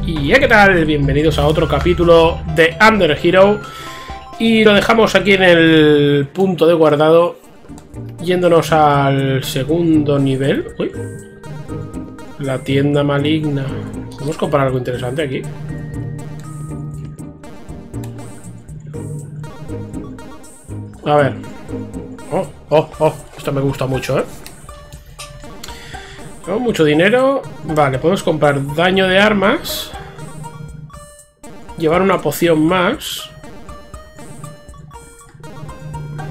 Y ¿qué tal? Bienvenidos a otro capítulo de Under Hero. Y lo dejamos aquí en el punto de guardado, yéndonos al segundo nivel. Uy. La tienda maligna. Vamos a comprar algo interesante aquí. A ver. Oh, oh, oh. Esto me gusta mucho, ¿eh? Tengo mucho dinero. Vale, podemos comprar daño de armas. Llevar una poción más.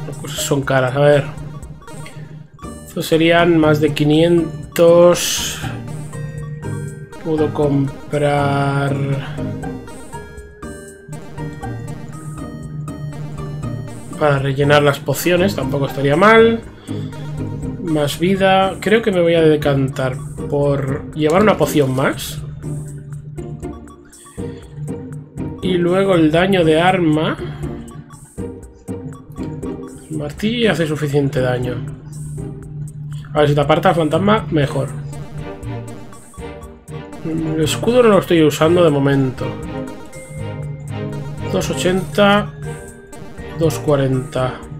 Las cosas son caras, a ver. Estos serían más de 500. Puedo comprar... Para rellenar las pociones, tampoco estaría mal. Más vida. Creo que me voy a decantar por llevar una poción más. Y luego el daño de arma. El martillo hace suficiente daño. A ver, si te aparta el fantasma, mejor. El escudo no lo estoy usando de momento. 280. 240.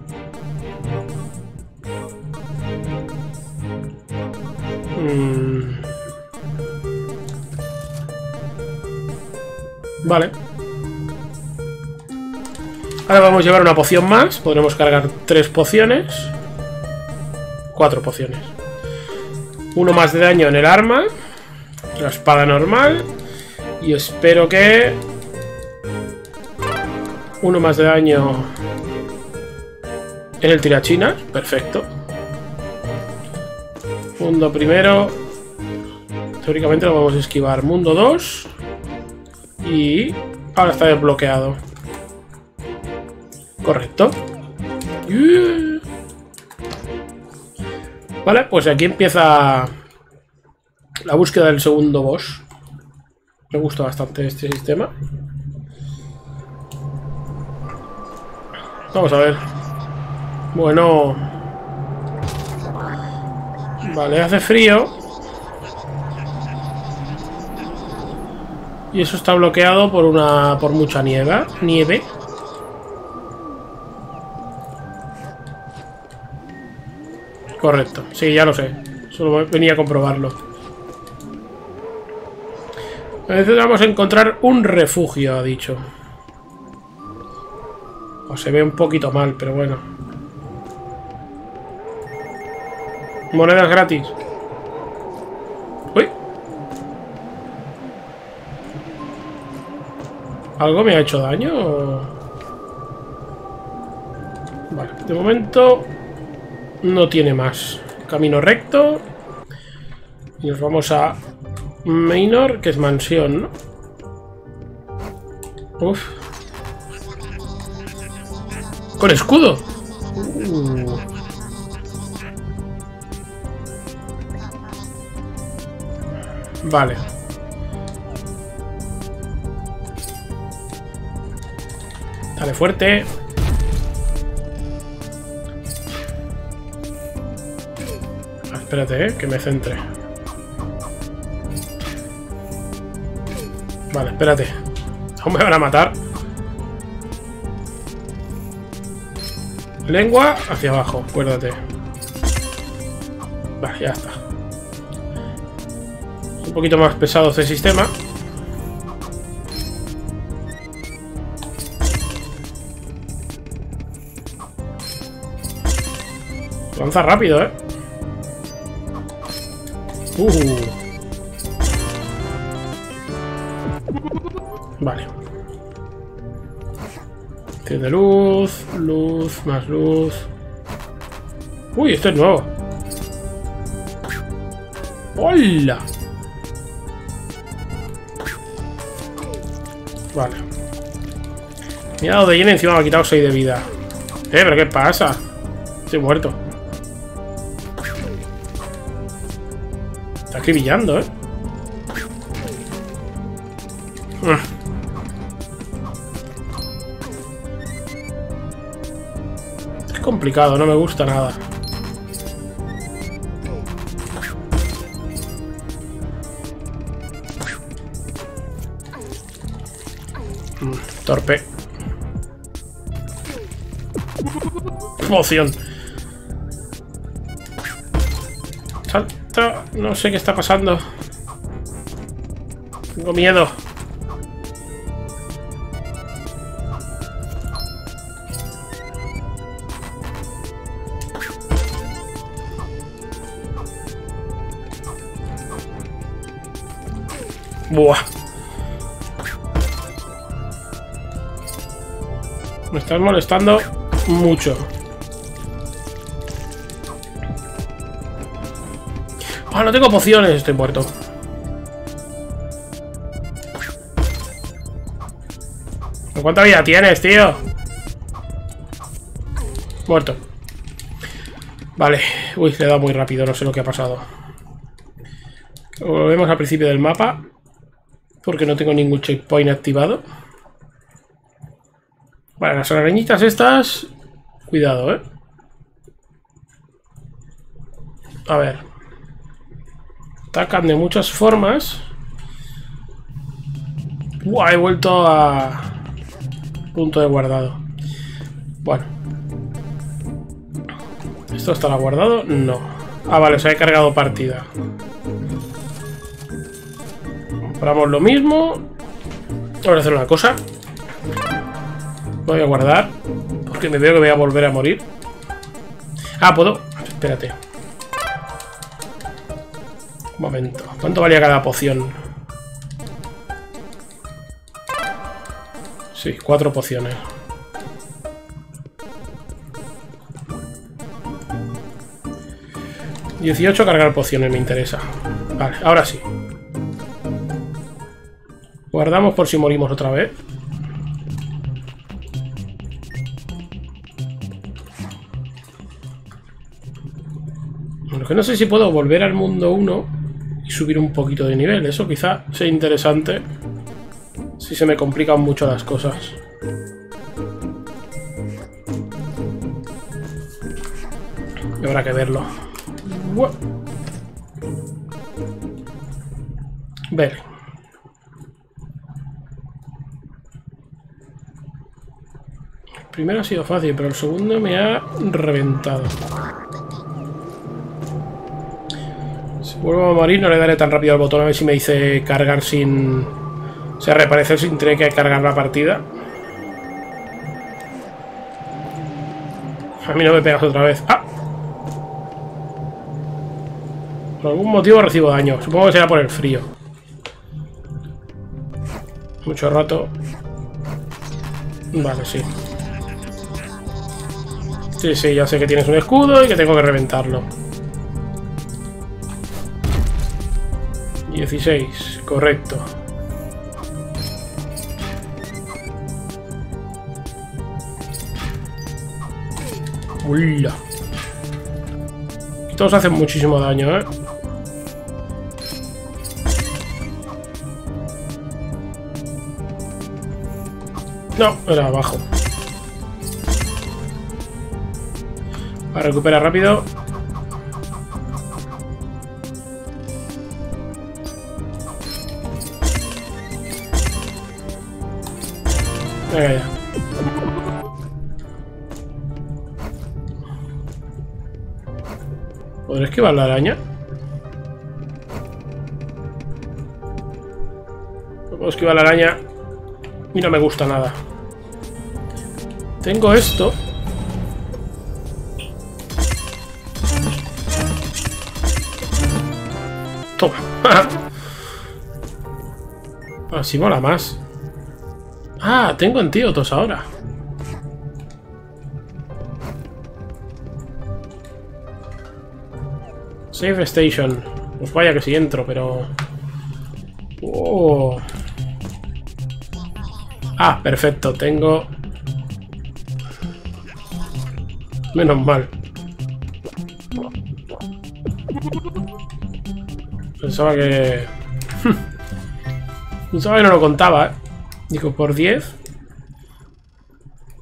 Vale. Ahora vamos a llevar una poción más. Podremos cargar tres pociones. Cuatro pociones. Uno más de daño en el arma. La espada normal. Y espero que... Uno más de daño en el tirachinas. Perfecto. Mundo primero. Teóricamente lo vamos a esquivar. Mundo 2. Y ahora está desbloqueado. Correcto. Vale, pues aquí empieza la búsqueda del segundo boss. Me gusta bastante este sistema. Vamos a ver. Bueno. Vale, hace frío. Y eso está bloqueado por una. por mucha nieve. Nieve. Correcto. Sí, ya lo sé. Solo venía a comprobarlo. Necesitamos encontrar un refugio, ha dicho. O se ve un poquito mal, pero bueno. Monedas gratis. Uy. ¿Algo me ha hecho daño? Vale, de momento no tiene más. Camino recto. Y nos vamos a Minor, que es mansión, ¿no? Uf. Con escudo. Uh. Vale. Dale fuerte. Ah, espérate, eh, que me centre. Vale, espérate. Aún me van a matar. Lengua hacia abajo, acuérdate. Vale, ya está. Un poquito más pesado este sistema. Avanza rápido, ¿eh? Uh. Vale. Tiene luz, luz, más luz. Uy, esto es nuevo. ¡Hola! Vale. Ha dado de lleno encima me ha quitado 6 de vida. Eh, pero ¿qué pasa? Estoy muerto. Está acribillando, ¿eh? Es complicado, no me gusta nada. Torpe. Poción. No sé qué está pasando. Tengo miedo. Me estás molestando mucho. Ah, no tengo pociones, estoy muerto. ¿Cuánta vida tienes, tío? Muerto. Vale. Uy, le he dado muy rápido, no sé lo que ha pasado. Volvemos al principio del mapa. Porque no tengo ningún checkpoint activado. Vale, las arañitas estas... Cuidado, ¿eh? A ver. Atacan de muchas formas. Buah, he vuelto a... Punto de guardado. Bueno. ¿Esto estará guardado? No. Ah, vale, se ha cargado partida. Compramos lo mismo. Voy a hacer una cosa. Voy a guardar. Porque me veo que voy a volver a morir. Ah, ¿puedo? Espérate. Un momento. ¿Cuánto valía cada poción? Sí, cuatro pociones. ¿18 cargar pociones me interesa. Vale, ahora sí. Guardamos por si morimos otra vez. No sé si puedo volver al mundo 1 y subir un poquito de nivel. Eso quizá sea interesante si se me complican mucho las cosas. Y habrá que verlo. Vale. primero ha sido fácil, pero el segundo me ha reventado. Si vuelvo a morir no le daré tan rápido al botón a ver si me dice cargar sin... O sea, reaparecer sin tener que cargar la partida. A mí no me pegas otra vez. ¡Ah! Por algún motivo recibo daño. Supongo que será por el frío. Mucho rato. Vale, sí. Sí, sí, ya sé que tienes un escudo y que tengo que reventarlo. 16, correcto. ¡Ulla! Todos hacen muchísimo daño, ¿eh? No, era abajo. recupera rápido. Ya. ¿Podré esquivar la araña? No puedo esquivar la araña y no me gusta nada. Tengo esto Toma. Así mola más. Ah, tengo antídotos ahora. Save Station. Pues vaya que sí entro, pero... Oh. Ah, perfecto. Tengo... Menos mal. Pensaba que... Pensaba que no lo contaba, ¿eh? Digo, por 10...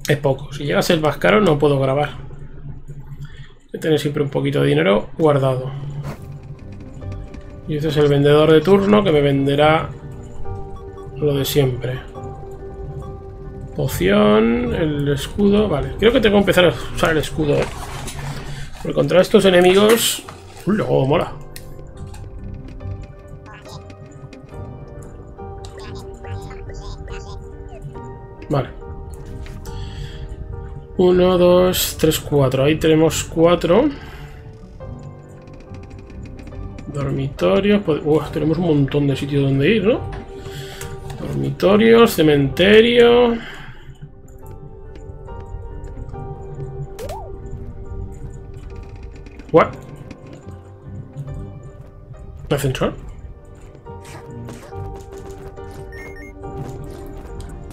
Es poco. Si llega a ser más caro no puedo grabar. Hay que tener siempre un poquito de dinero guardado. Y este es el vendedor de turno que me venderá lo de siempre. Poción, el escudo. Vale, creo que tengo que empezar a usar el escudo. ¿eh? Porque contra estos enemigos. Uy, luego mola. 1, 2, 3, 4. Ahí tenemos 4. Dormitorios. Uf, tenemos un montón de sitios donde ir, ¿no? Dormitorios, cementerio. ¿What? ¿Ascensor?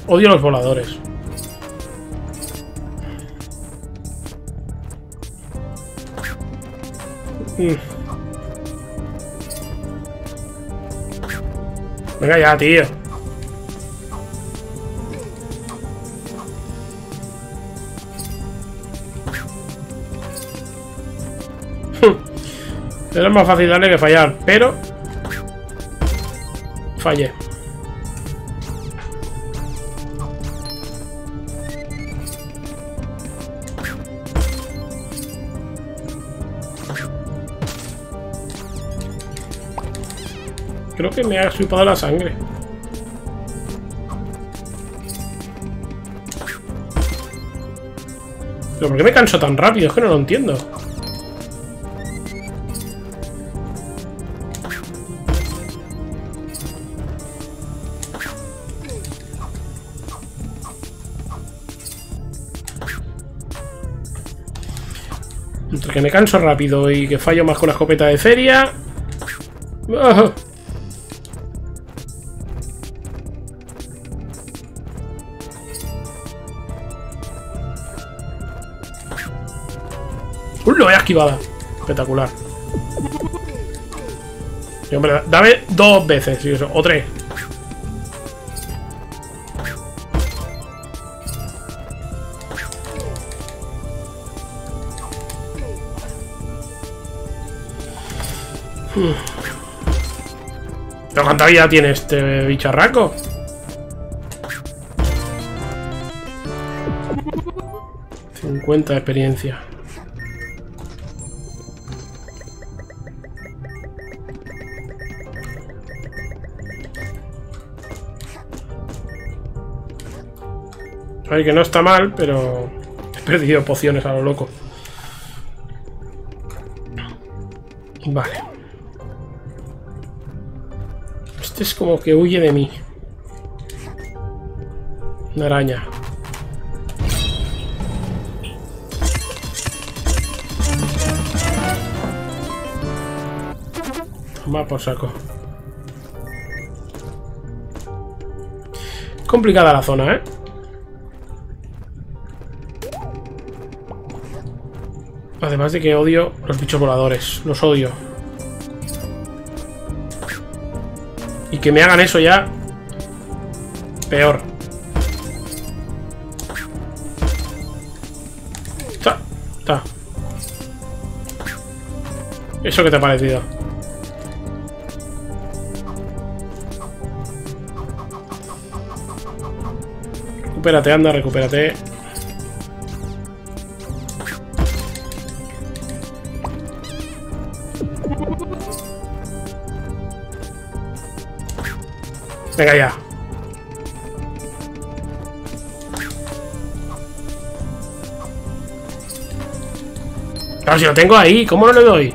Odio a los voladores. Venga ya, tío. Es más fácil darle que fallar, pero... Fallé. Creo que me ha chupado la sangre. ¿Pero por qué me canso tan rápido? Es que no lo entiendo. Entre que me canso rápido y que fallo más con la escopeta de feria... ¡Ah! ¡Uy, lo he esquivado! Espectacular. Y, hombre, dame dos veces, o tres. ¿Pero cuánta vida tiene este bicharraco? ¡50 de experiencia. A ver, que no está mal, pero he perdido pociones a lo loco. Vale. Este es como que huye de mí. Una araña. Toma por saco. Complicada la zona, ¿eh? Además de que odio los bichos voladores. Los odio. Y que me hagan eso ya... Peor. Está. Está. ¿Eso qué te ha parecido? Recupérate, anda, recupérate. Venga ya. Claro, si lo tengo ahí, ¿cómo no le doy?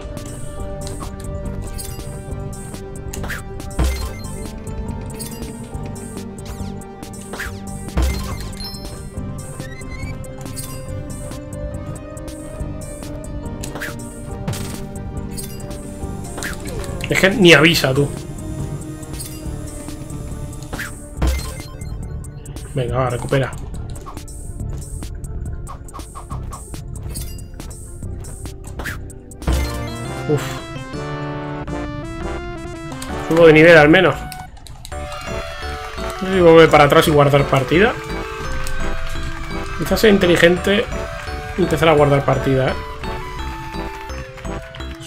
Es que ni avisa, tú. Venga, va, recupera. Uf. Subo de nivel al menos. No sé si volver para atrás y guardar partida. Quizás sea inteligente empezar a guardar partida, ¿eh?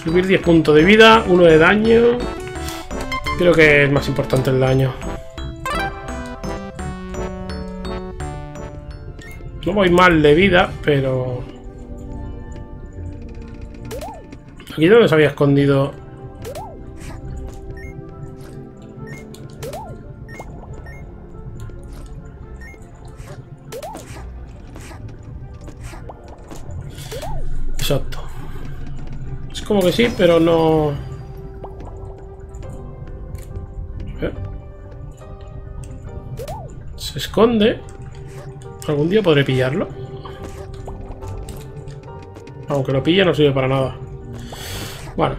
Subir 10 puntos de vida, 1 de daño. Creo que es más importante el daño. No voy mal de vida, pero... Aquí donde se había escondido... Exacto. Es como que sí, pero no... Ver. Se esconde. ¿Algún día podré pillarlo? Aunque lo pille no sirve para nada. Bueno.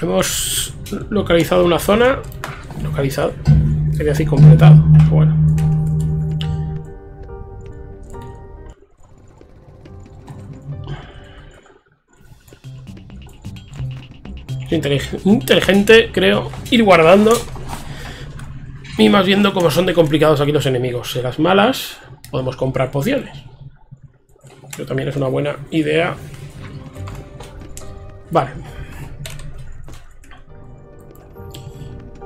Hemos localizado una zona. Localizado. Quería decir completado. Bueno. Inteligente, creo, ir guardando y más viendo cómo son de complicados aquí los enemigos. Si las malas, podemos comprar pociones. Pero también es una buena idea. Vale.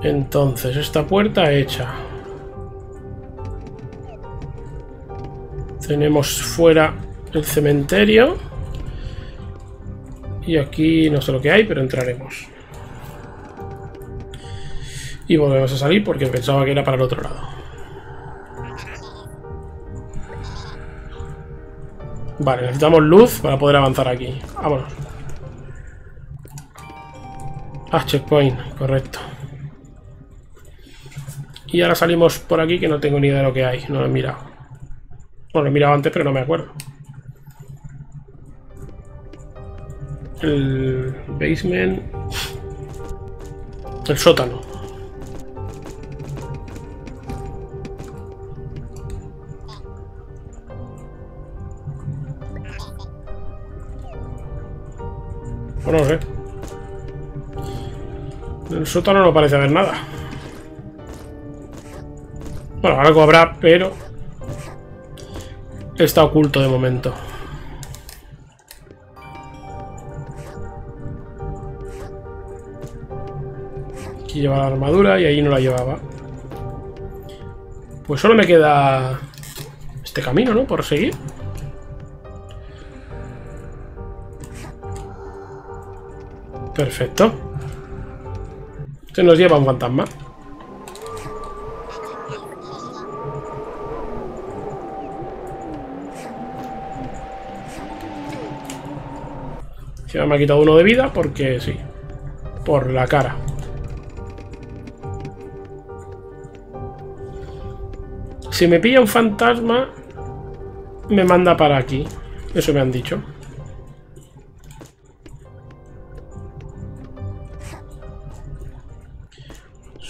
Entonces, esta puerta hecha. Tenemos fuera el cementerio. Y aquí no sé lo que hay, pero entraremos. Y volvemos a salir porque pensaba que era para el otro lado. Vale, necesitamos luz para poder avanzar aquí. Vámonos. Ah, checkpoint, correcto. Y ahora salimos por aquí que no tengo ni idea de lo que hay. No lo he mirado. Bueno, lo he mirado antes, pero no me acuerdo. El basement. El sótano. No sé. En el sótano no parece haber nada. Bueno, algo habrá, pero... Está oculto de momento. Aquí lleva la armadura y ahí no la llevaba. Pues solo me queda... Este camino, ¿no? Por seguir. Perfecto. Se nos lleva un fantasma. Se me ha quitado uno de vida porque sí. Por la cara. Si me pilla un fantasma, me manda para aquí. Eso me han dicho.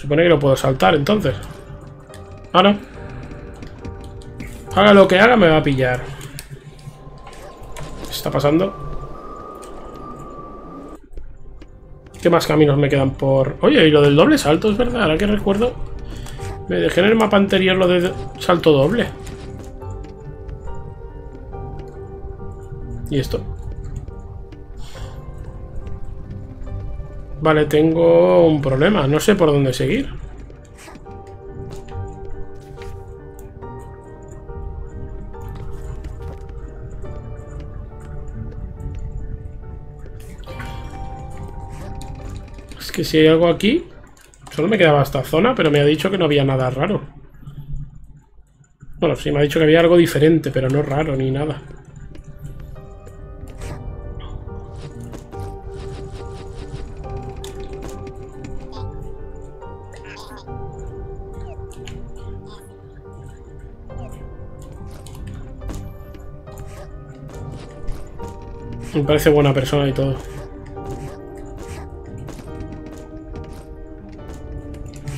Supone que lo puedo saltar entonces. Ah, no. Haga lo que haga, me va a pillar. ¿Qué está pasando? ¿Qué más caminos me quedan por...? Oye, y lo del doble salto, es verdad. Ahora que recuerdo... Me dejé en el mapa anterior lo de salto doble. ¿Y esto? Vale, tengo un problema. No sé por dónde seguir. Es que si hay algo aquí... Solo me quedaba esta zona, pero me ha dicho que no había nada raro. Bueno, sí me ha dicho que había algo diferente, pero no raro ni nada. Me parece buena persona y todo.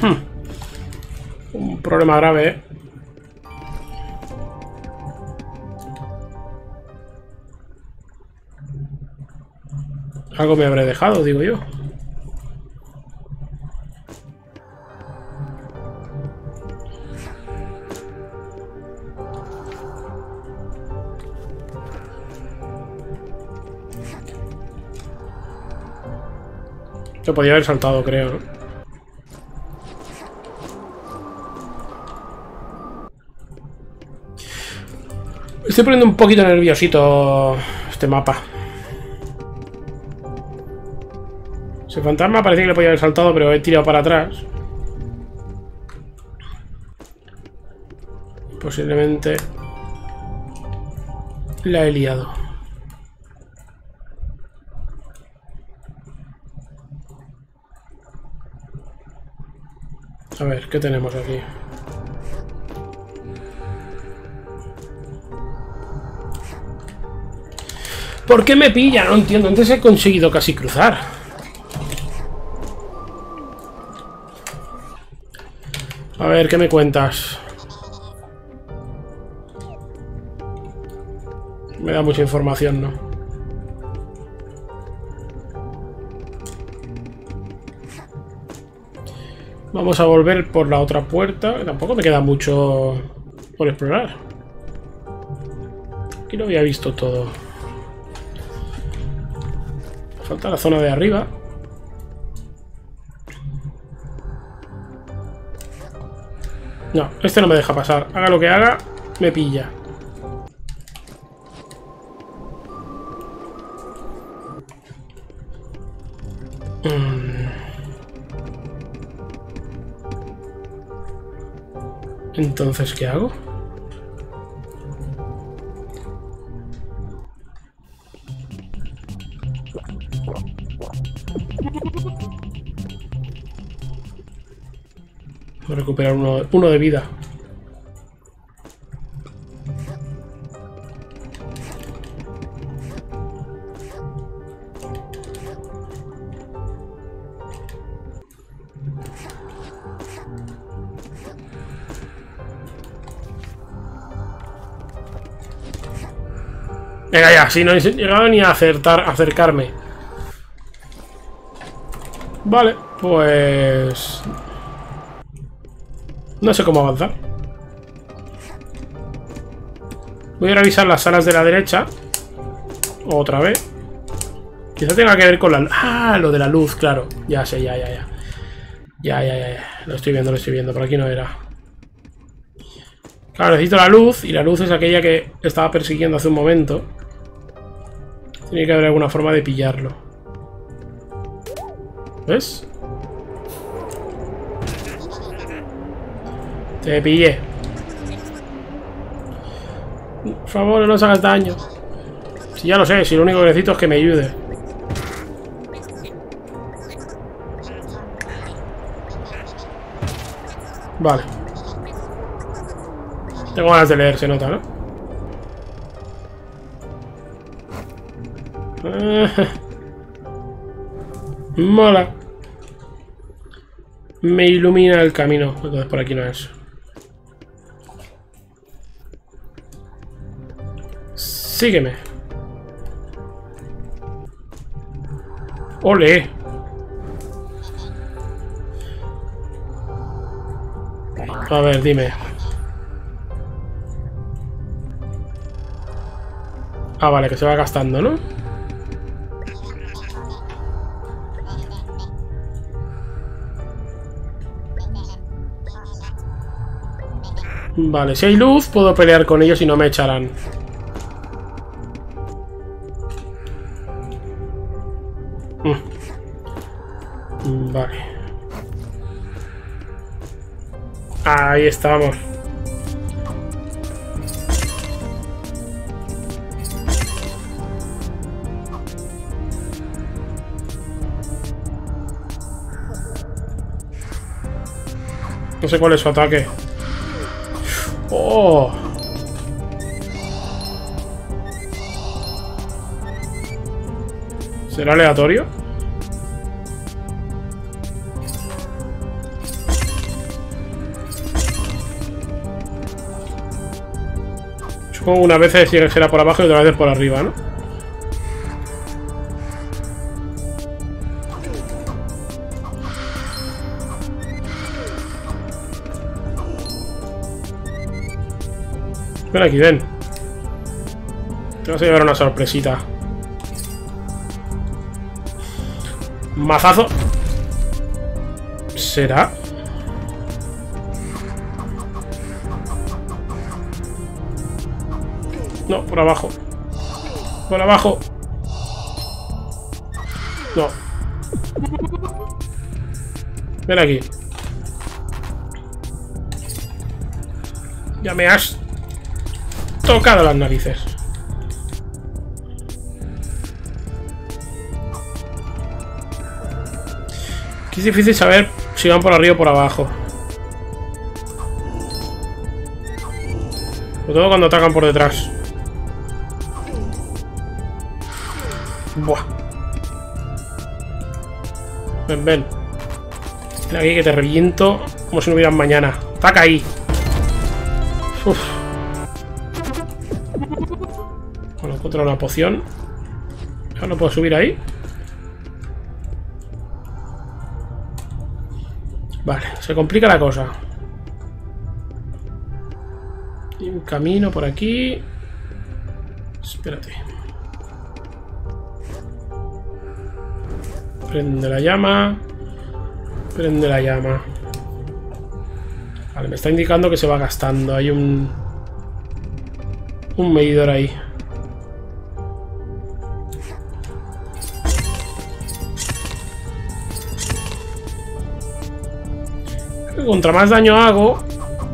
Hmm. Un problema grave, ¿eh? Algo me habré dejado, digo yo. Se podía haber saltado, creo. Estoy poniendo un poquito nerviosito este mapa. Ese fantasma parece que le podía haber saltado, pero he tirado para atrás. Posiblemente la he liado. A ver, ¿qué tenemos aquí? ¿Por qué me pilla? No entiendo. Antes he conseguido casi cruzar. A ver, ¿qué me cuentas? Me da mucha información, ¿no? Vamos a volver por la otra puerta. Tampoco me queda mucho por explorar. Aquí lo había visto todo. Falta la zona de arriba. No, este no me deja pasar. Haga lo que haga, me pilla. Entonces, ¿qué hago? Voy a recuperar uno, uno de vida. Venga ya, si no he llegado ni a acertar, acercarme. Vale, pues... No sé cómo avanzar. Voy a revisar las salas de la derecha. Otra vez. Quizá tenga que ver con la... Ah, lo de la luz, claro. Ya sé, ya, ya, ya. Ya, ya, ya, ya. Lo estoy viendo, lo estoy viendo. Por aquí no era. Claro, necesito la luz. Y la luz es aquella que estaba persiguiendo hace un momento. Tiene que haber alguna forma de pillarlo. ¿Ves? Te pillé. Por favor, no nos hagas daño. Si ya lo sé, si lo único que necesito es que me ayude. Vale. Tengo ganas de leer, se nota, ¿no? Mola. Me ilumina el camino. Entonces por aquí no es. Sígueme. ¡Ole! A ver, dime. Ah, vale, que se va gastando, ¿no? Vale, si hay luz, puedo pelear con ellos y no me echarán. Mm. Vale. Ahí estamos. No sé cuál es su ataque. ¡Oh! ¿Será aleatorio? Supongo una vez será por abajo y otra vez por arriba, ¿no? Ven aquí, ven. Te vas a llevar una sorpresita. Mazazo. ¿Será? No, por abajo. Por abajo. No. Ven aquí. Ya me has tocado las narices. es difícil saber si van por arriba o por abajo. Sobre todo cuando atacan por detrás. Buah. Ven, ven. Ven aquí que te reviento como si no hubieran mañana. ¡Ataca ahí! Encuentro una poción. ¿Ya no puedo subir ahí? Vale, se complica la cosa. Y un camino por aquí. Espérate. Prende la llama. Prende la llama. Vale, me está indicando que se va gastando. Hay un... Un medidor ahí. Contra más daño hago,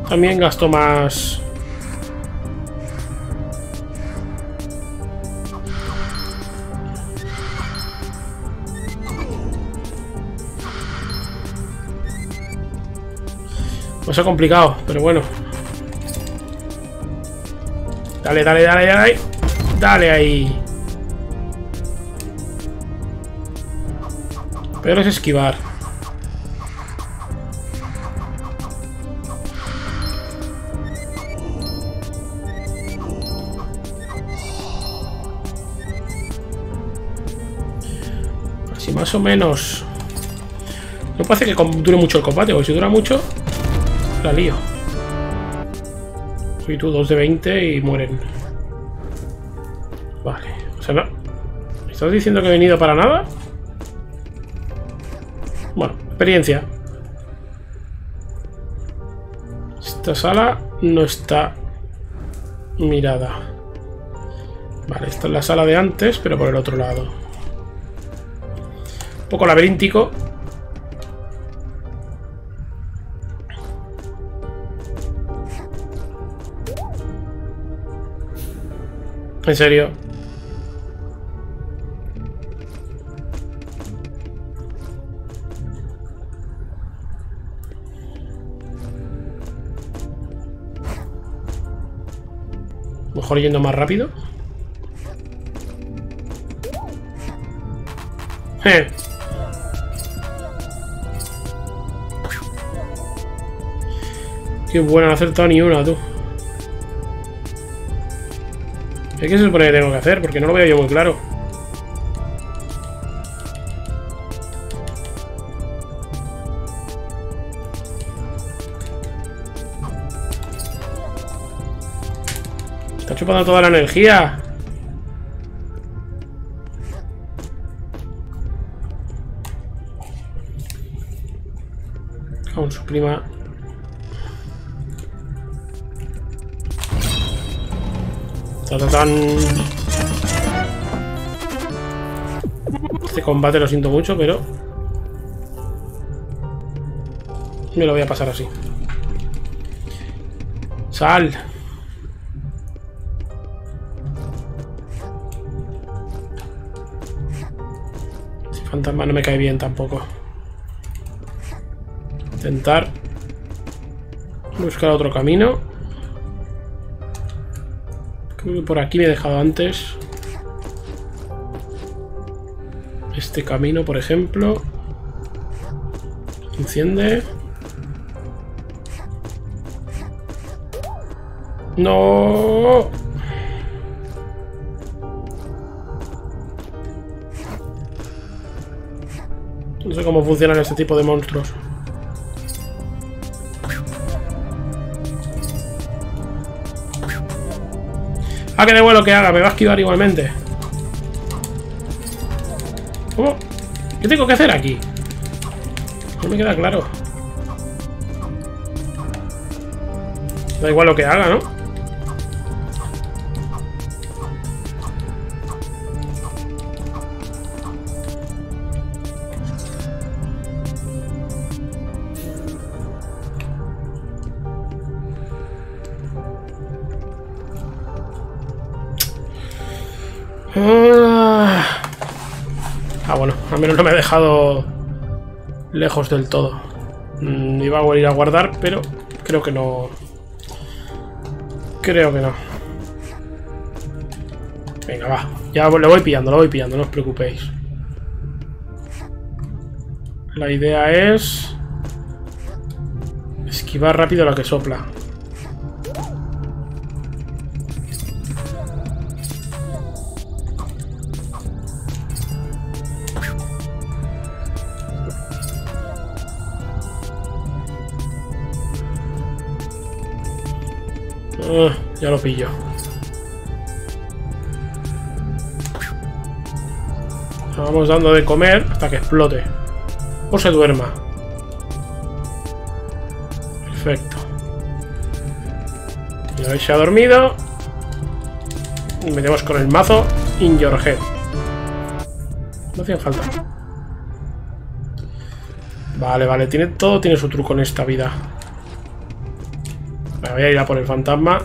también gasto más... Pues ha complicado, pero bueno. Dale, dale, dale, dale. Dale ahí. Pero es esquivar. Más o menos... No parece que dure mucho el combate, porque si dura mucho, la lío. Y tú, 2 de 20 y mueren. Vale. O sea, no. ¿Me estás diciendo que he venido para nada? Bueno, experiencia. Esta sala no está mirada. Vale, esta es la sala de antes, pero por el otro lado poco laberíntico. En serio. Mejor yendo más rápido. Eh. Qué buena, no acertado ni una, tú. ¿Qué se supone que tengo que hacer? Porque no lo veo yo muy claro. Está chupando toda la energía. Con su prima Este combate lo siento mucho, pero... Me lo voy a pasar así. ¡Sal! Este fantasma no me cae bien tampoco. Intentar buscar otro camino por aquí me he dejado antes. Este camino, por ejemplo. Enciende. ¡No! No sé cómo funcionan este tipo de monstruos. Ah, que de lo que haga, me va a esquivar igualmente. ¿Cómo? ¿Qué tengo que hacer aquí? No me queda claro. Da igual lo que haga, ¿no? Menos no me ha dejado lejos del todo. Mm, iba a ir a guardar, pero creo que no... Creo que no. Venga, va. Ya lo voy pillando, lo voy pillando, no os preocupéis. La idea es... Esquivar rápido la que sopla. Vamos dando de comer hasta que explote. O se duerma. Perfecto. Ya se ha dormido. Y metemos con el mazo in your head. No hacía falta. Vale, vale. Tiene, todo tiene su truco en esta vida. Voy a ir a por el fantasma.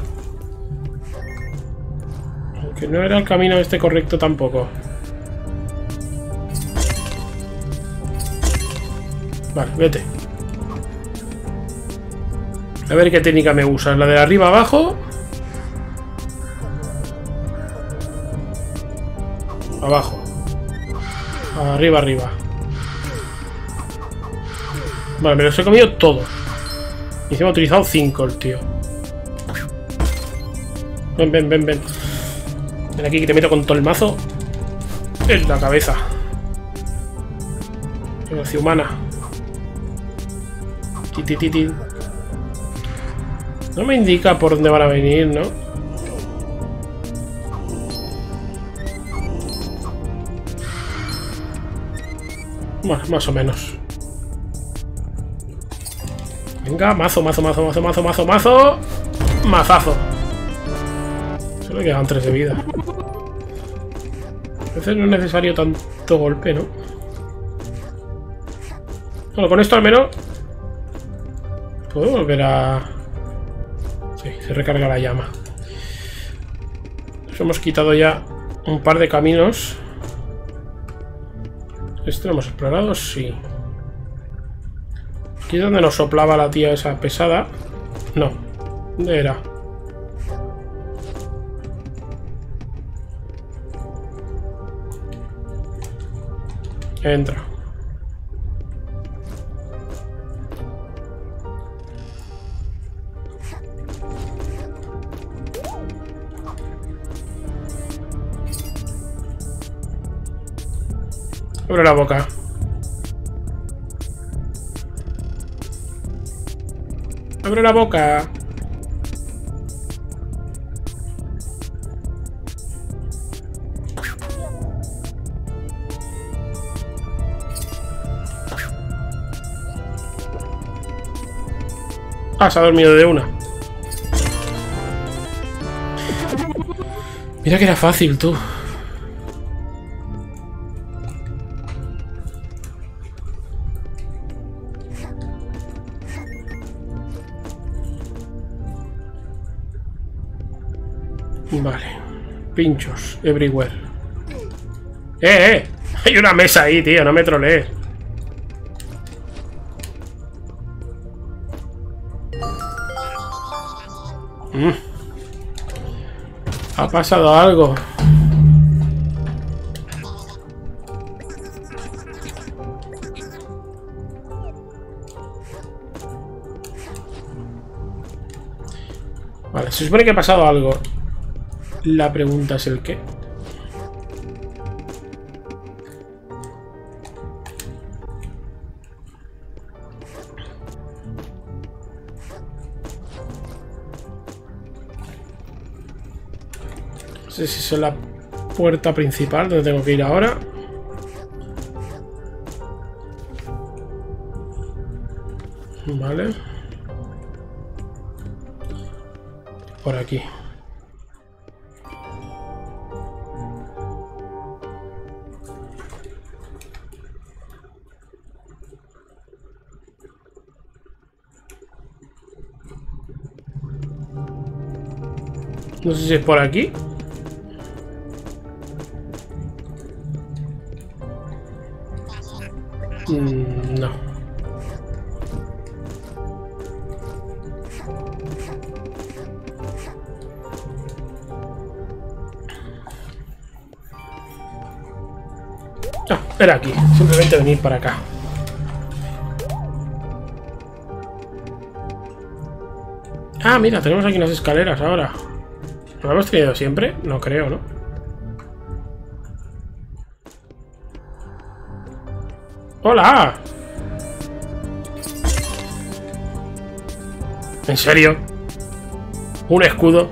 Aunque no era el camino este correcto tampoco. Vale, vete. A ver qué técnica me usas. ¿La de arriba abajo? Abajo. Arriba, arriba. Vale, me los he comido todo. Y encima ha utilizado 5 el tío. Ven, ven, ven, ven. Ven aquí que te meto con todo el mazo. En la cabeza. Velocidad humana. No me indica por dónde van a venir, ¿no? Bueno, más o menos. Venga, mazo, mazo, mazo, mazo, mazo, mazo, mazo. Mazazo. Solo quedan tres de vida. A veces no es necesario tanto golpe, ¿no? Bueno, con esto al menos ¿Puedo volver a...? Sí, se recarga la llama. Hemos quitado ya un par de caminos. ¿Este lo hemos explorado? Sí. Aquí es donde nos soplaba la tía esa pesada. No. ¿Dónde era? Entra. Abre la boca. Abre la boca. Ha dormido de una. Mira que era fácil, tú. Vale. Pinchos. Everywhere. ¡Eh, eh! Hay una mesa ahí, tío. No me trolees. Ha pasado algo. Vale, se supone que ha pasado algo. La pregunta es el qué. Es la puerta principal donde tengo que ir ahora. Vale. Por aquí. No sé si es por aquí. Mm, no. Ah, era aquí. Simplemente venir para acá. Ah, mira, tenemos aquí unas escaleras ahora. ¿Lo hemos tenido siempre? No creo, ¿no? ¡Hola! ¿En serio? ¿Un escudo?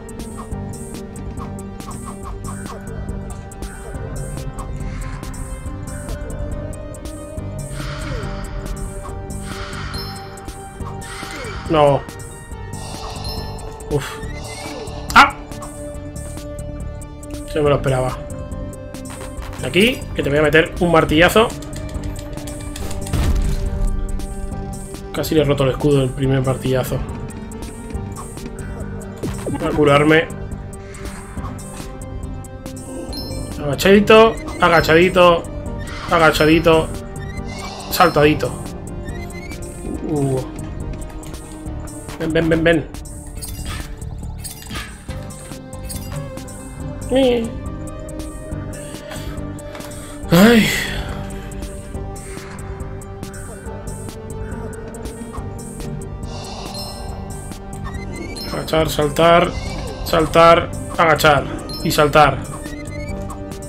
No. Uf. ¡Ah! Se me lo esperaba. Aquí, que te voy a meter un martillazo. Casi le he roto el escudo el primer martillazo. Voy a curarme. Agachadito, agachadito, agachadito, saltadito. Uh. Ven, ven, ven, ven. Ay. Agachar, saltar, saltar, agachar y saltar.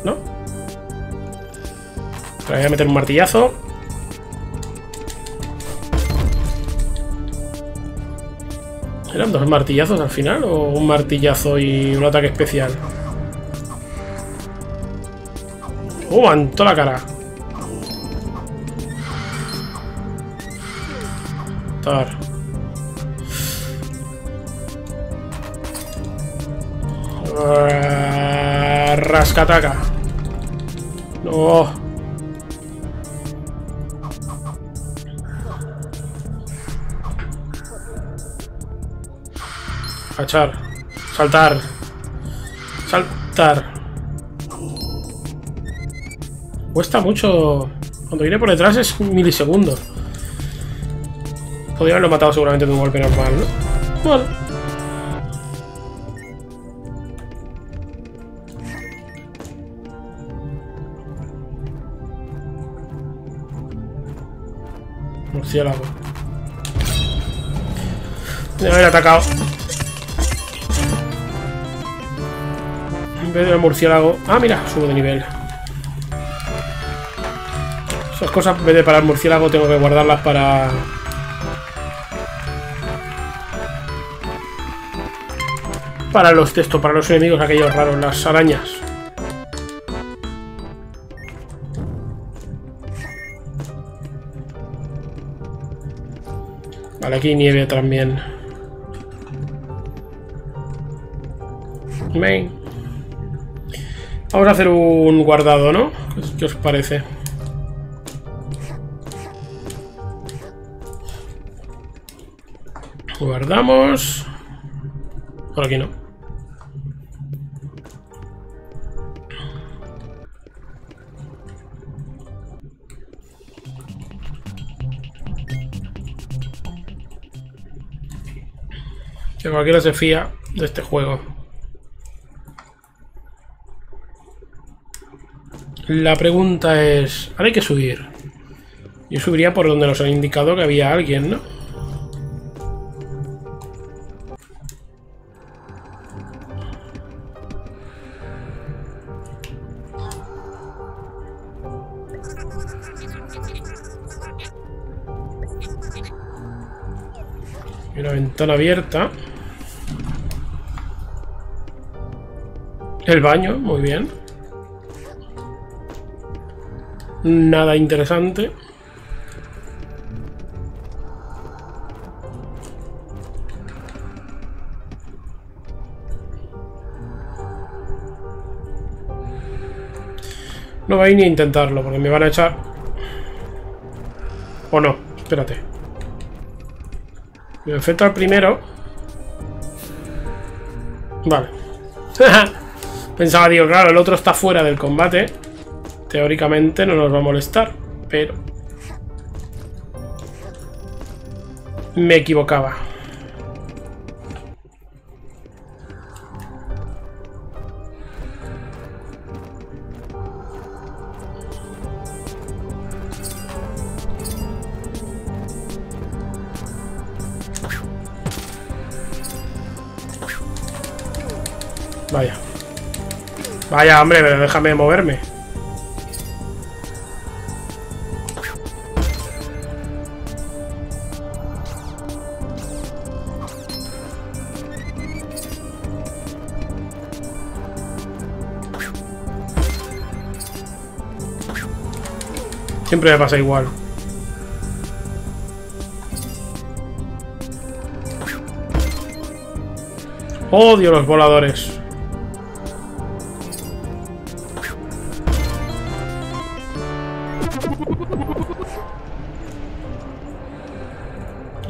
¿No? voy a meter un martillazo. ¿Eran dos martillazos al final o un martillazo y un ataque especial? ¡Oh, toda la cara! Tar. Rascataca. No. Agachar. Saltar. Saltar. Cuesta mucho. Cuando viene por detrás es un milisegundo. Podría haberlo matado seguramente de un golpe normal, ¿no? Bueno. Murciélago. Me haber atacado. En vez de murciélago. Ah, mira, subo de nivel. Esas cosas, en vez de para el murciélago, tengo que guardarlas para... Para los textos, para los enemigos aquellos raros, las arañas. Aquí nieve también. Vamos a hacer un guardado, ¿no? ¿Qué os parece? Guardamos. Por aquí no. Cualquiera se fía de este juego. La pregunta es... Ahora hay que subir. Yo subiría por donde nos han indicado que había alguien, ¿no? una ventana abierta. El baño, muy bien. Nada interesante. No voy ni a intentarlo porque me van a echar... O no, espérate. Me enfrento al primero. Vale. Pensaba, digo, claro, el otro está fuera del combate. Teóricamente no nos va a molestar, pero... Me equivocaba. Vaya, hombre, déjame moverme. Siempre me pasa igual. Odio los voladores.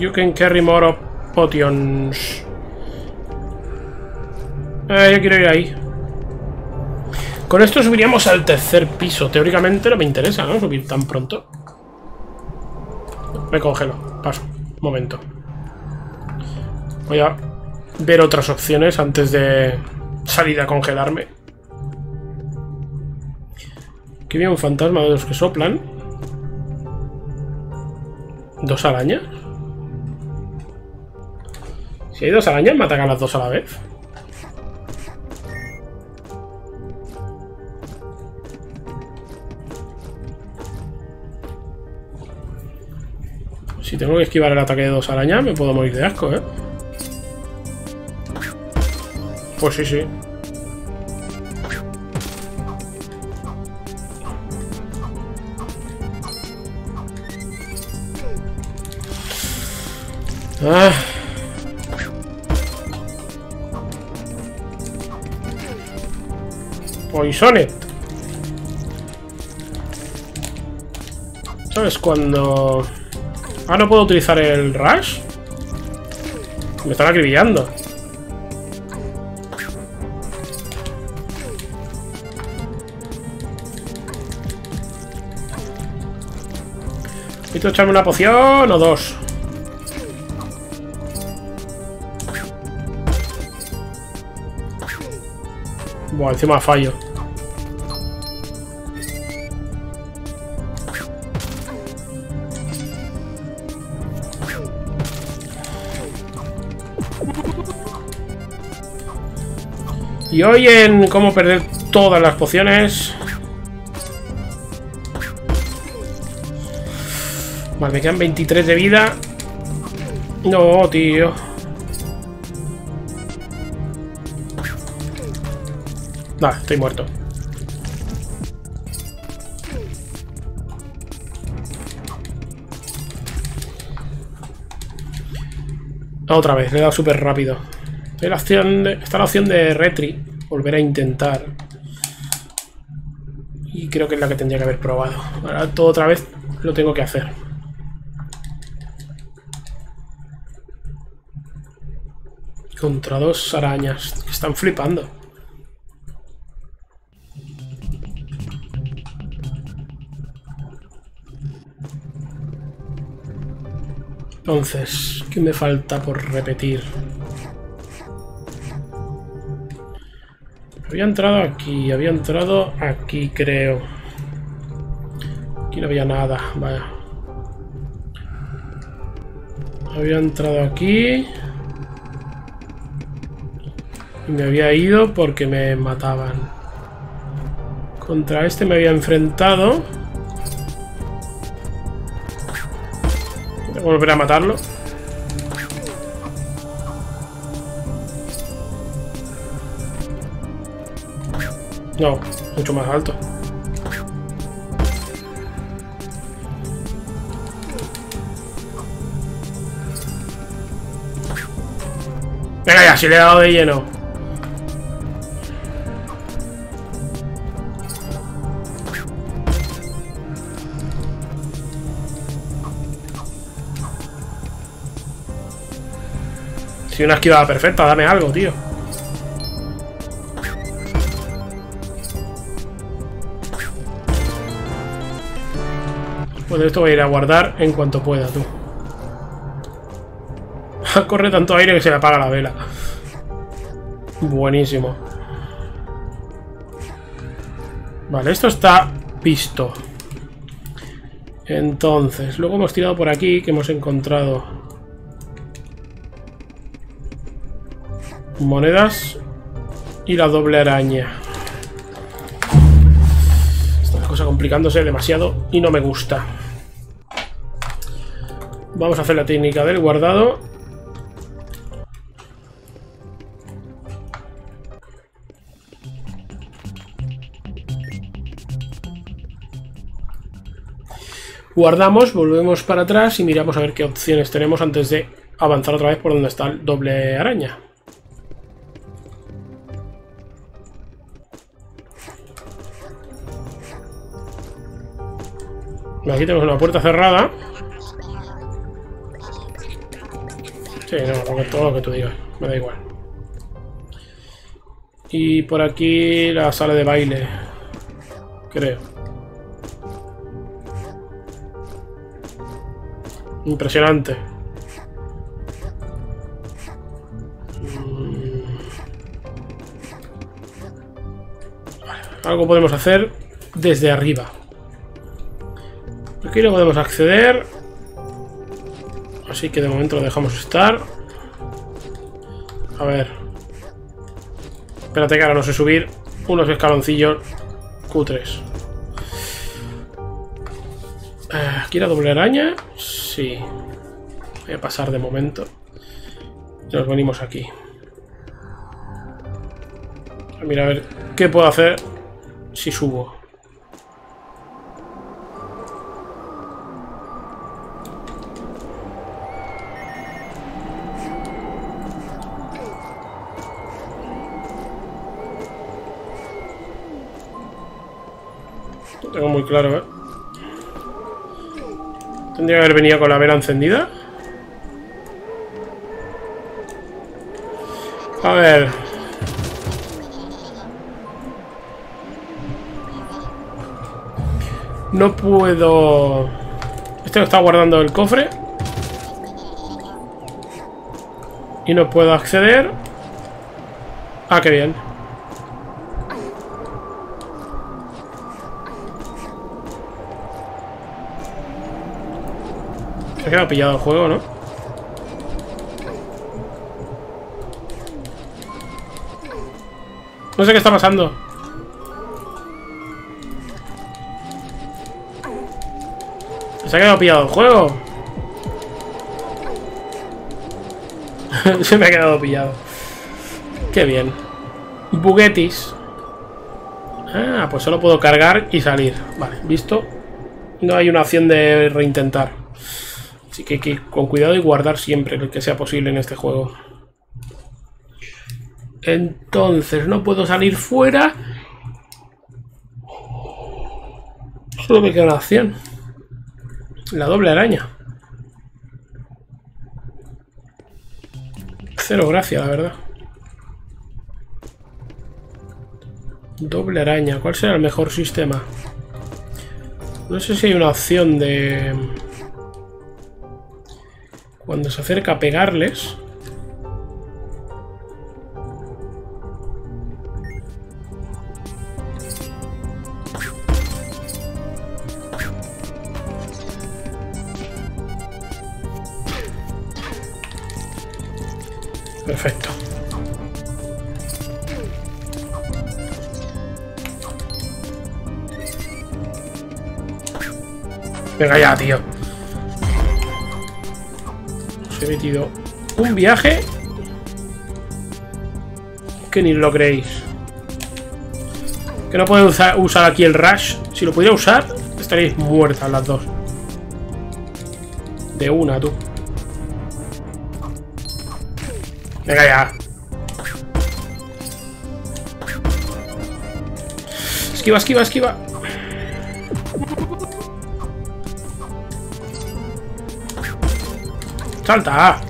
You can carry more potions. Eh, yo quiero ir ahí. Con esto subiríamos al tercer piso. Teóricamente no me interesa, ¿no? Subir tan pronto. Me congelo. Paso. momento. Voy a ver otras opciones antes de salir a congelarme. Aquí había un fantasma de los que soplan. ¿Dos arañas? Si hay dos arañas, me atacan las dos a la vez. Si tengo que esquivar el ataque de dos arañas, me puedo morir de asco, ¿eh? Pues sí, sí. Ah. ¿Sabes cuando Ah, no puedo utilizar el rush. Me están acribillando. Necesito echarme una poción o dos. Buah, encima fallo. Y hoy en cómo perder todas las pociones... Vale, me quedan 23 de vida. No, tío. Nada, estoy muerto. Otra vez, le he dado súper rápido. Está la opción de, está la opción de retri. Volver a intentar. Y creo que es la que tendría que haber probado. Ahora todo otra vez lo tengo que hacer. Contra dos arañas. Que están flipando. Entonces, ¿qué me falta por repetir? Había entrado aquí, había entrado aquí, creo. Aquí no había nada, vaya. Había entrado aquí. Y me había ido porque me mataban. Contra este me había enfrentado. Voy a volver a matarlo. No, mucho más alto. Venga ya, si le he dado de lleno. Si una esquivada perfecta, dame algo, tío. Pues esto voy a ir a guardar en cuanto pueda, tú. Corre tanto aire que se le apaga la vela. Buenísimo. Vale, esto está visto. Entonces, luego hemos tirado por aquí, que hemos encontrado monedas y la doble araña. Esta cosa complicándose demasiado y no me gusta. Vamos a hacer la técnica del guardado. Guardamos, volvemos para atrás y miramos a ver qué opciones tenemos antes de avanzar otra vez por donde está el doble araña. Aquí tenemos una puerta cerrada. Sí, no, todo lo que tú digas. Me da igual. Y por aquí la sala de baile. Creo. Impresionante. Mm. Algo podemos hacer desde arriba. Aquí no podemos acceder. Así que de momento lo dejamos estar. A ver. Espérate que ahora no sé subir unos escaloncillos cutres. Eh, ¿Aquí la doble araña? Sí. Voy a pasar de momento. Nos venimos aquí. Mira, a ver qué puedo hacer si subo. Tengo muy claro, ¿eh? Tendría que haber venido con la vela encendida. A ver. No puedo... Este está guardando el cofre. Y no puedo acceder. Ah, qué bien. Se ha quedado pillado el juego, ¿no? No sé qué está pasando. Se ha quedado pillado el juego. Se me ha quedado pillado. Qué bien. Buguetis. Ah, pues solo puedo cargar y salir. Vale, visto. No hay una opción de reintentar. Así que, que con cuidado y guardar siempre lo que sea posible en este juego. Entonces, no puedo salir fuera. Solo me queda una opción. La doble araña. Cero gracia, la verdad. Doble araña. ¿Cuál será el mejor sistema? No sé si hay una opción de... Cuando se acerca a pegarles... que ni lo creéis. Que no puedo usar, usar aquí el rush. Si lo pudiera usar, estaréis muertas las dos. De una, tú. Venga ya. Esquiva, esquiva, esquiva. ¡Salta!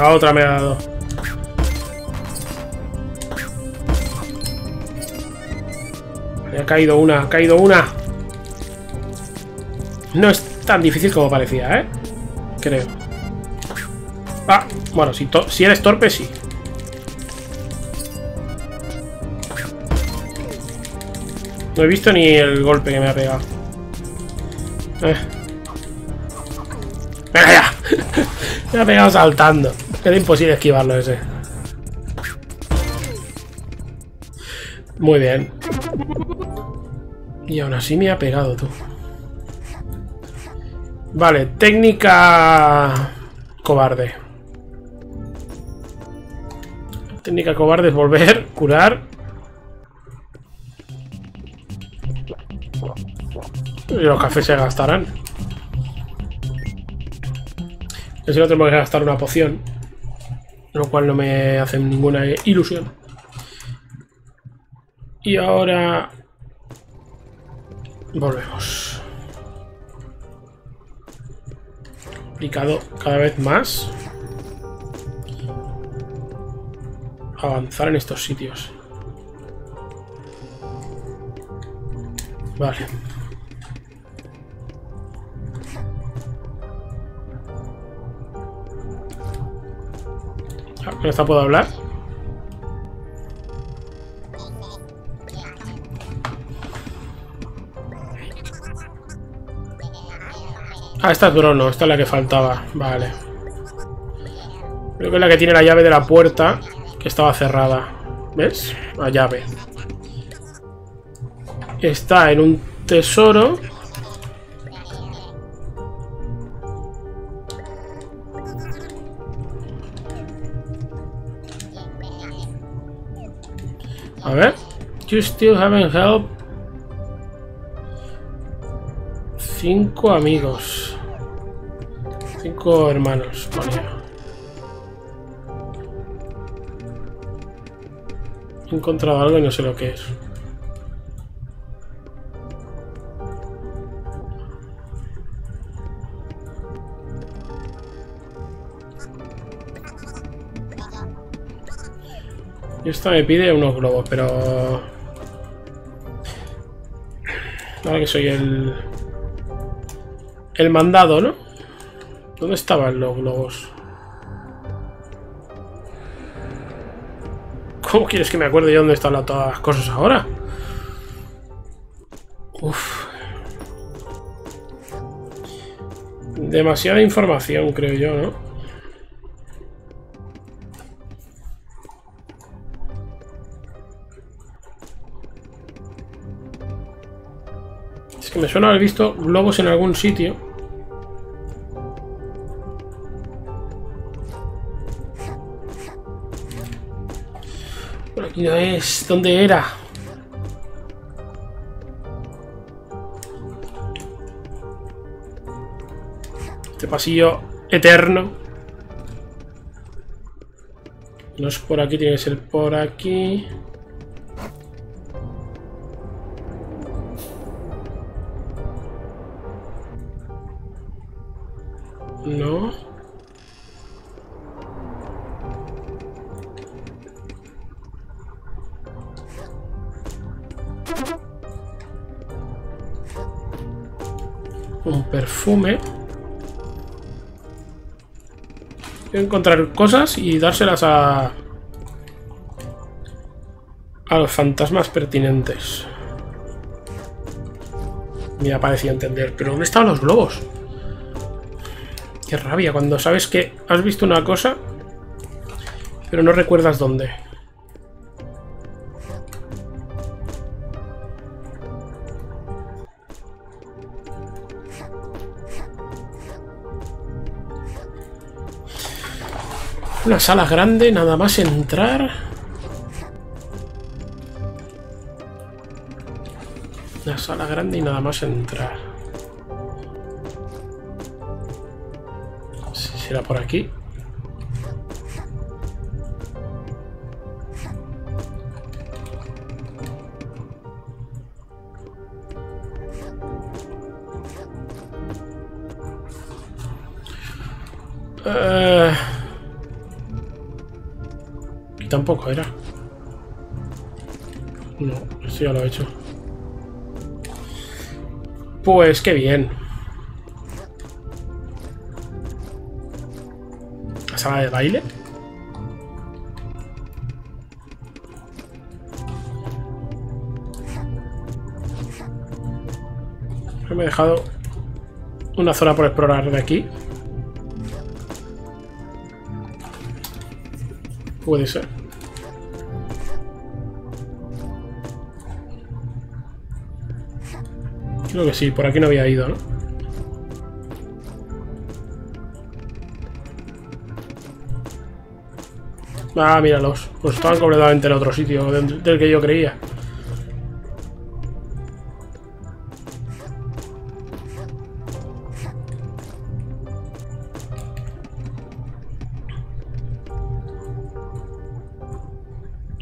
A otra me ha dado. Me ha caído una, ha caído una. No es tan difícil como parecía, ¿eh? Creo. Ah, bueno, si, si eres torpe, sí. No he visto ni el golpe que me ha pegado. Eh. Me ha pegado saltando. Era imposible esquivarlo ese. Muy bien. Y aún así me ha pegado tú. Vale, técnica cobarde. Técnica cobarde es volver, curar. Y los cafés se gastarán. No tengo que gastar una poción. Lo cual no me hace ninguna ilusión. Y ahora... Volvemos. Complicado cada vez más. Avanzar en estos sitios. Vale. ¿Con esta puedo hablar? Ah, esta es Drono, esta es la que faltaba. Vale. Creo que es la que tiene la llave de la puerta que estaba cerrada. ¿Ves? La llave. Está en un tesoro. You still haven't helped. Cinco amigos. Cinco hermanos, He encontrado algo y no sé lo que es. Esta me pide unos globos, pero... Ahora que soy el... El mandado, ¿no? ¿Dónde estaban los globos? ¿Cómo quieres que me acuerde yo dónde están todas las cosas ahora? Uf. Demasiada información, creo yo, ¿no? Me suena haber visto globos en algún sitio. Y no es... ¿Dónde era? Este pasillo eterno. No es por aquí, tiene que ser por aquí. No. un perfume. encontrar cosas y dárselas a... A los fantasmas pertinentes. Me ha parecido entender. Pero ¿dónde estaban los globos? Qué rabia cuando sabes que has visto una cosa, pero no recuerdas dónde. Una sala grande, nada más entrar. Una sala grande y nada más entrar. Será por aquí. Eh tampoco era. No, eso ya lo he hecho. Pues qué bien. Sala de baile? Me he dejado una zona por explorar de aquí. Puede ser. Creo que sí, por aquí no había ido, ¿no? Ah, míralos. Pues estaban completamente en otro sitio del, del que yo creía.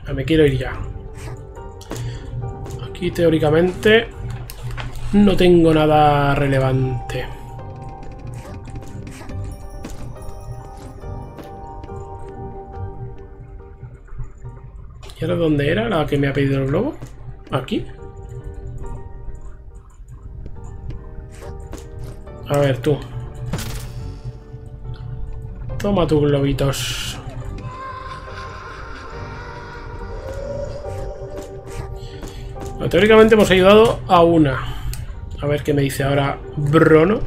Ah, me quiero ir ya. Aquí teóricamente no tengo nada relevante. ¿Y ahora dónde era la que me ha pedido el globo? ¿Aquí? A ver, tú. Toma tus globitos. Teóricamente hemos ayudado a una. A ver qué me dice ahora Brono.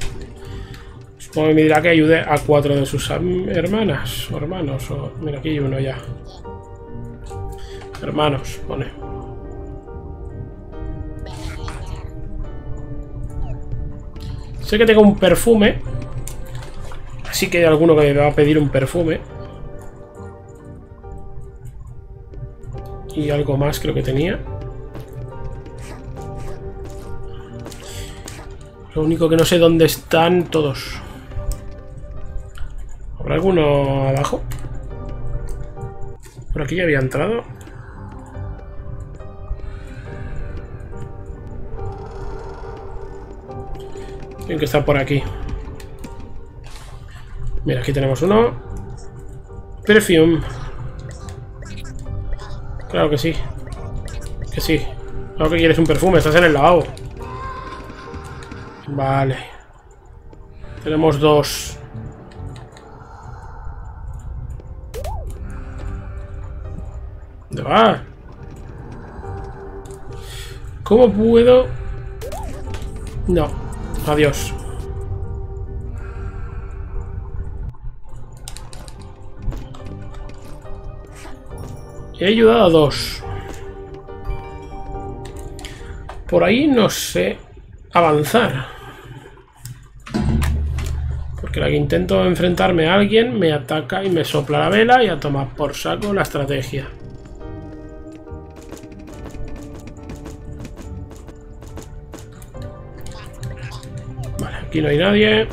Supongo que me dirá que ayude a cuatro de sus hermanas o hermanos. Mira, aquí hay uno ya. Hermanos, pone. Sé que tengo un perfume. Así que hay alguno que me va a pedir un perfume. Y algo más creo que tenía. Lo único que no sé dónde están todos. ¿Habrá alguno abajo? Por aquí ya había entrado. Tienen que estar por aquí. Mira, aquí tenemos uno. Perfume. Claro que sí. Que sí. Claro que quieres un perfume, estás en el lavabo. Vale. Tenemos dos. ¿Dónde va? ¿Cómo puedo...? No. Adiós. He ayudado a dos. Por ahí no sé avanzar. Porque la que intento enfrentarme a alguien me ataca y me sopla la vela y a tomar por saco la estrategia. Aquí no hay nadie.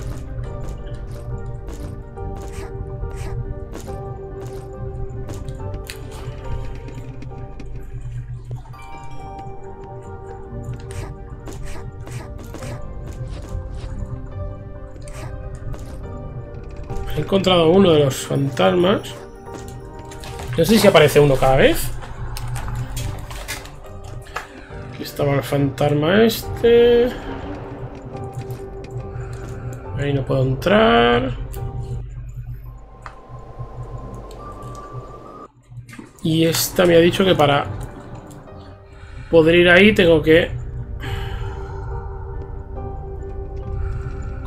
He encontrado uno de los fantasmas. No sé si aparece uno cada vez. Aquí estaba el fantasma este. No puedo entrar. Y esta me ha dicho que para poder ir ahí tengo que...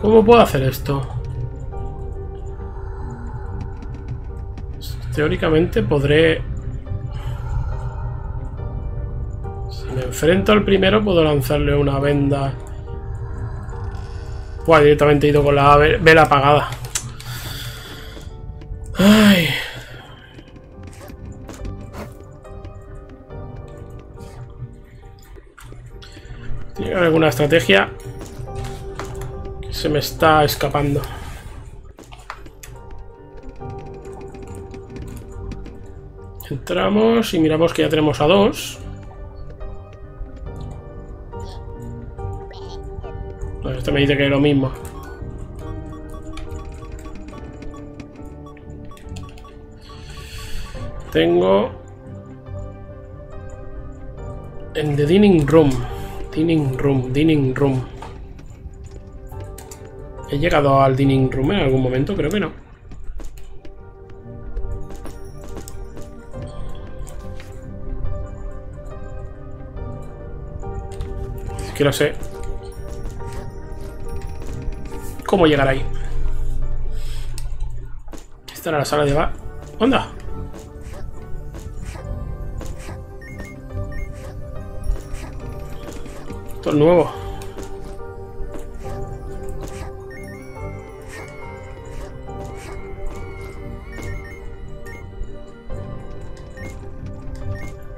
¿Cómo puedo hacer esto? Teóricamente podré... Si me enfrento al primero puedo lanzarle una venda... Buah, directamente he ido con la vela apagada. Ay... Tiene alguna estrategia que se me está escapando. Entramos y miramos que ya tenemos a dos. Bueno, este me dice que es lo mismo. Tengo... En The Dining Room. Dining Room, Dining Room. ¿He llegado al dining room en algún momento? Creo que no. Es que no sé. ¿Cómo llegar ahí? Esta era la sala de bar. ¡Onda! Esto es nuevo.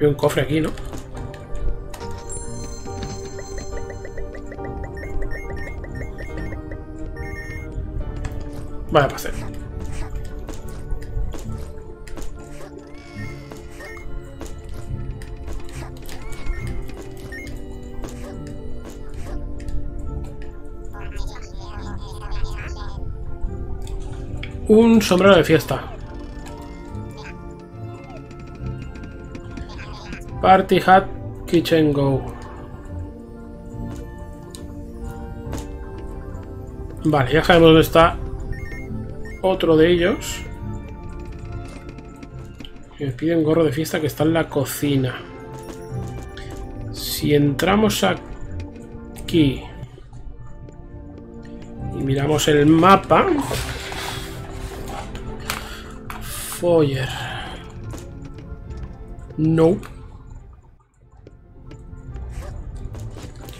Un cofre aquí, ¿no? Vaya paseo. Un sombrero de fiesta. Party Hat Kitchen Go. Vale, ya sabemos dónde está otro de ellos. Me pide un gorro de fiesta que está en la cocina. Si entramos aquí y miramos el mapa... Foyer. Nope.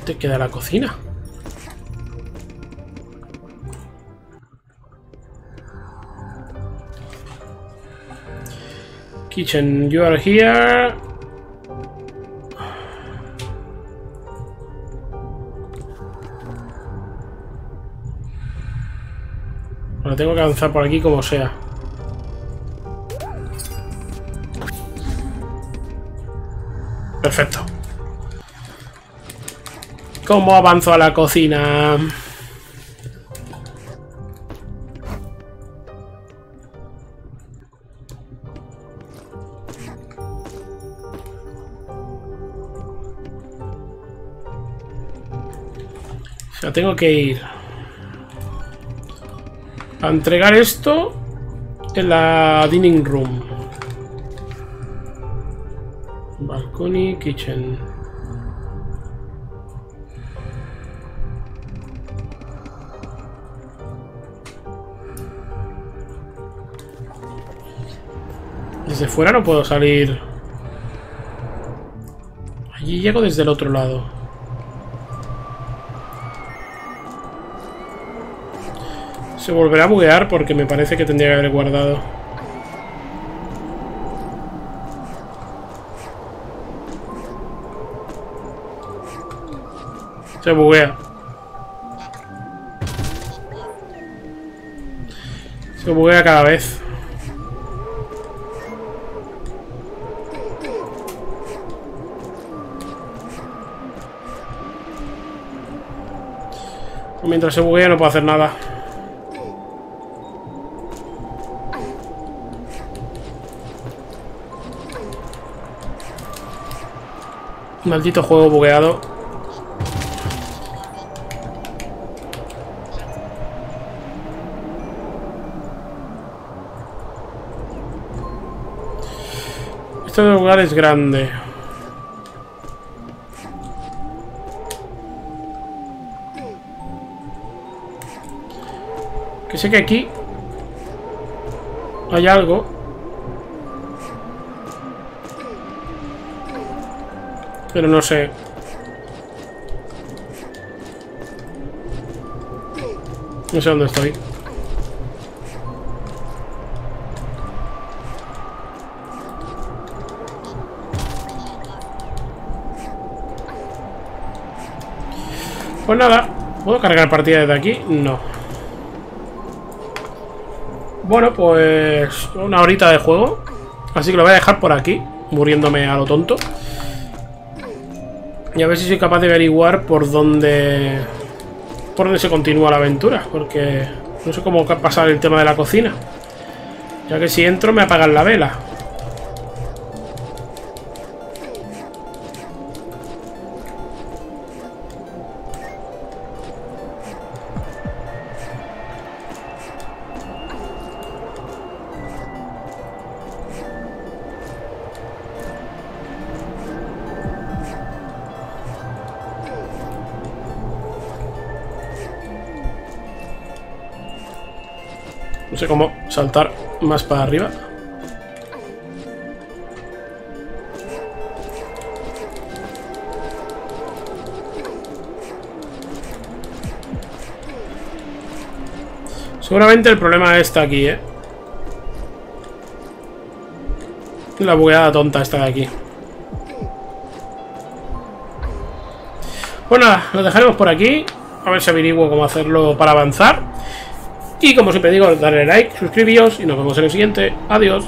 ¿Te queda la cocina? Kitchen, you are here. Bueno, tengo que avanzar por aquí como sea. Perfecto. ¿Cómo avanzo a la cocina? Tengo que ir a entregar esto en la dining room. Balcony, kitchen. Desde fuera no puedo salir. Allí llego desde el otro lado. Se volverá a buguear porque me parece que tendría que haber guardado. Se buguea. Se buguea cada vez. Mientras se buguea no puedo hacer nada. Maldito juego bugueado. Este lugar es grande. Que sé que aquí hay algo. Pero no sé. No sé dónde estoy. Pues nada, ¿puedo cargar partida desde aquí? No. Bueno, pues una horita de juego. Así que lo voy a dejar por aquí, muriéndome a lo tonto. A ver si soy capaz de averiguar por dónde... Por dónde se continúa la aventura. Porque no sé cómo pasar el tema de la cocina. Ya que si entro me apagan la vela. Saltar más para arriba. Seguramente el problema está aquí, ¿eh? La bugueada tonta está de aquí. Bueno, lo dejaremos por aquí. A ver si averiguo cómo hacerlo para avanzar. Y como siempre digo, darle like, suscribíos y nos vemos en el siguiente. Adiós.